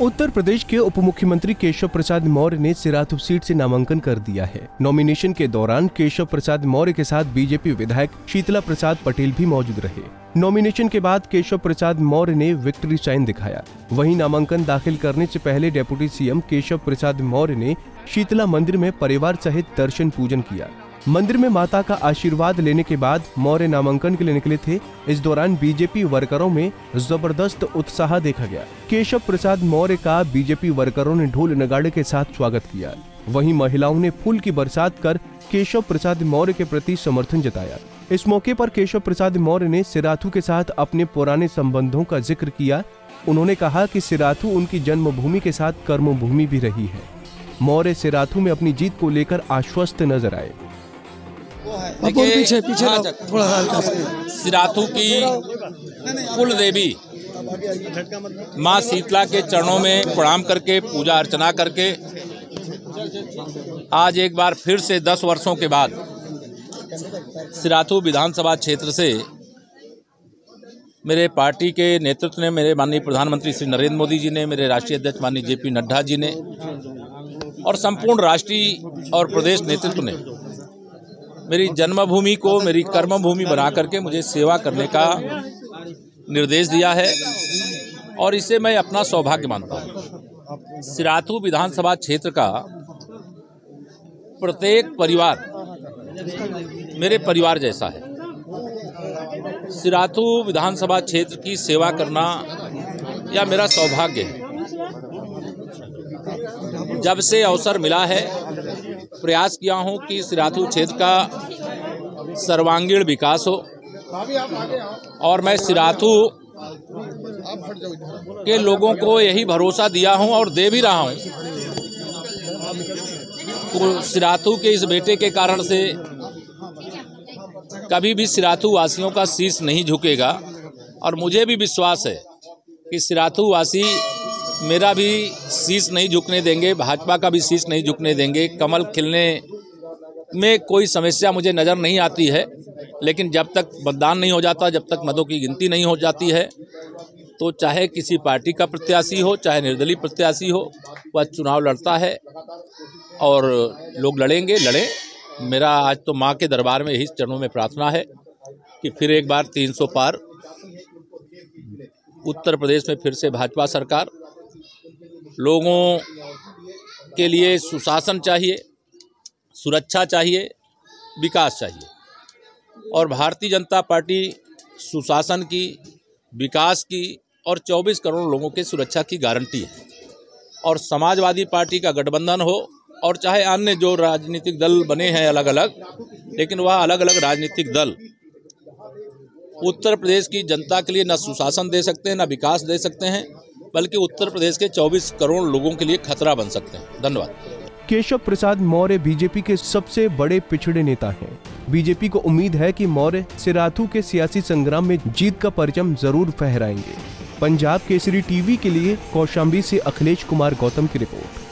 उत्तर प्रदेश के उप मुख्यमंत्री केशव प्रसाद मौर्य ने सिराथू सीट से नामांकन कर दिया है। नॉमिनेशन के दौरान केशव प्रसाद मौर्य के साथ बीजेपी विधायक शीतला प्रसाद पटेल भी मौजूद रहे। नॉमिनेशन के बाद केशव प्रसाद मौर्य ने विक्ट्री साइन दिखाया। वहीं नामांकन दाखिल करने से पहले डेप्यूटी सीएम केशव प्रसाद मौर्य ने शीतला मंदिर में परिवार सहित दर्शन पूजन किया। मंदिर में माता का आशीर्वाद लेने के बाद मौर्य नामांकन के लिए निकले थे। इस दौरान बीजेपी वर्करों में ज़बरदस्त उत्साह देखा गया। केशव प्रसाद मौर्य का बीजेपी वर्करों ने ढोल नगाड़े के साथ स्वागत किया। वहीं महिलाओं ने फूल की बरसात कर केशव प्रसाद मौर्य के प्रति समर्थन जताया। इस मौके पर केशव प्रसाद मौर्य ने सिराथू के साथ अपने पुराने संबंधों का ज़िक्र किया। उन्होंने कहा कि सिराथू उनकी जन्मभूमि के साथ कर्मभूमि भी रही है। मौर्य सिराथू में अपनी जीत को लेकर आश्वस्त नज़र आए। देखिए, पीछे पीछे थोड़ा हल्का सिराथू की कुल देवी। माँ शीतला के चरणों में प्रणाम करके पूजा अर्चना करके आज एक बार फिर से दस वर्षों के बाद सिराथू विधानसभा क्षेत्र से मेरे पार्टी के नेतृत्व ने मेरे माननीय प्रधानमंत्री श्री नरेंद्र मोदी जी ने मेरे राष्ट्रीय अध्यक्ष माननीय जेपी नड्डा जी ने और संपूर्ण राष्ट्रीय और प्रदेश नेतृत्व ने मेरी जन्मभूमि को, मेरी कर्मभूमि बना करके मुझे सेवा करने का निर्देश दिया है और इसे मैं अपना सौभाग्य मानता हूँ। सिराथू विधानसभा क्षेत्र का प्रत्येक परिवार मेरे परिवार जैसा है। सिराथू विधानसभा क्षेत्र की सेवा करना यह मेरा सौभाग्य है। जब से अवसर मिला है प्रयास किया हूँ कि सिराथू क्षेत्र का सर्वांगीण विकास हो। और मैं सिराथू के लोगों को यही भरोसा दिया हूँ और दे भी रहा हूँ तो सिराथू के इस बेटे के कारण से कभी भी सिराथू वासियों का शीश नहीं झुकेगा। और मुझे भी विश्वास है कि सिराथू वासी मेरा भी शीश नहीं झुकने देंगे, भाजपा का भी शीश नहीं झुकने देंगे। कमल खिलने में कोई समस्या मुझे नज़र नहीं आती है, लेकिन जब तक मतदान नहीं हो जाता, जब तक मतों की गिनती नहीं हो जाती है तो चाहे किसी पार्टी का प्रत्याशी हो, चाहे निर्दलीय प्रत्याशी हो, वह चुनाव लड़ता है और लोग लड़ेंगे, लड़ें। मेरा आज तो माँ के दरबार में यही चरणों में प्रार्थना है कि फिर एक बार 300 पार उत्तर प्रदेश में फिर से भाजपा सरकार लोगों के लिए सुशासन चाहिए, सुरक्षा चाहिए, विकास चाहिए। और भारतीय जनता पार्टी सुशासन की, विकास की और 24 करोड़ लोगों की सुरक्षा की गारंटी है। और समाजवादी पार्टी का गठबंधन हो, और चाहे अन्य जो राजनीतिक दल बने हैं अलग अलग लेकिन वह अलग अलग राजनीतिक दल। उत्तर प्रदेश की जनता के लिए न सुशासन दे सकते हैं, न विकास दे सकते हैं बल्कि उत्तर प्रदेश के 24 करोड़ लोगों के लिए खतरा बन सकते हैं। धन्यवाद। केशव प्रसाद मौर्य बीजेपी के सबसे बड़े पिछड़े नेता हैं। बीजेपी को उम्मीद है कि मौर्य सिराथू के सियासी संग्राम में जीत का परचम ज़रूर फहराएँगे। पंजाब केसरी टीवी के लिए कौशाम्बी से अखिलेश कुमार गौतम की रिपोर्ट।